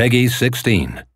Peggy 16.